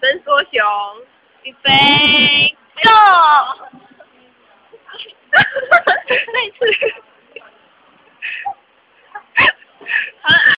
伸缩熊，预备，go。